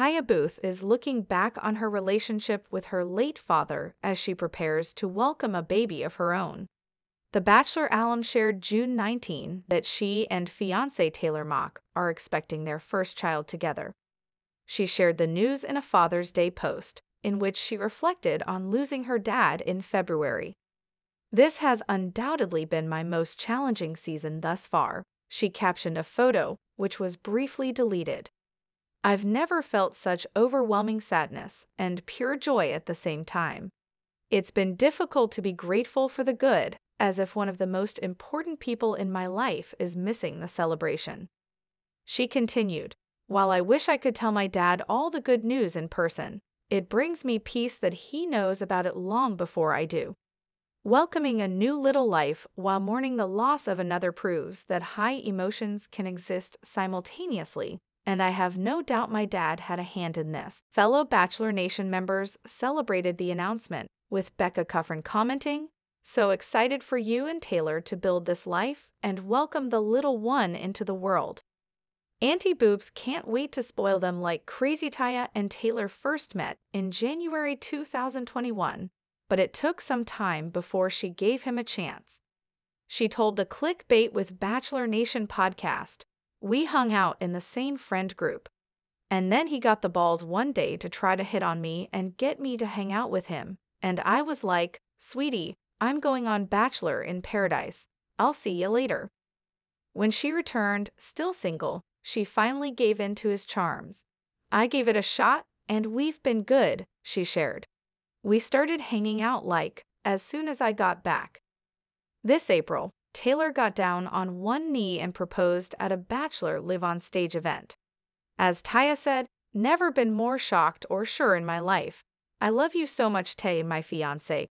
Tia Booth is looking back on her relationship with her late father as she prepares to welcome a baby of her own. The Bachelor alum shared June 19 that she and fiance Taylor Mock are expecting their first child together. She shared the news in a Father's Day post, in which she reflected on losing her dad in February. This has undoubtedly been my most challenging season thus far, she captioned a photo, which was briefly deleted. I've never felt such overwhelming sadness and pure joy at the same time. It's been difficult to be grateful for the good, as if one of the most important people in my life is missing the celebration. She continued, While I wish I could tell my dad all the good news in person, it brings me peace that he knows about it long before I do. Welcoming a new little life while mourning the loss of another proves that high emotions can exist simultaneously, and I have no doubt my dad had a hand in this. Fellow Bachelor Nation members celebrated the announcement, with Becca Kufrin commenting, So excited for you and Taylor to build this life and welcome the little one into the world. Auntie Boobs can't wait to spoil them like Crazy Tia and Taylor first met in January 2021 but it took some time before she gave him a chance. She told the Clickbait with Bachelor Nation podcast, We hung out in the same friend group. And then he got the balls one day to try to hit on me and get me to hang out with him. And I was like, Sweetie, I'm going on Bachelor in Paradise. I'll see you later. When she returned, still single, she finally gave in to his charms. I gave it a shot, and we've been good, she shared. We started hanging out like as soon as I got back. This April, Taylor got down on one knee and proposed at a Bachelor Live on Stage event. As Tia said, never been more shocked or sure in my life. I love you so much, Tay, my fiance.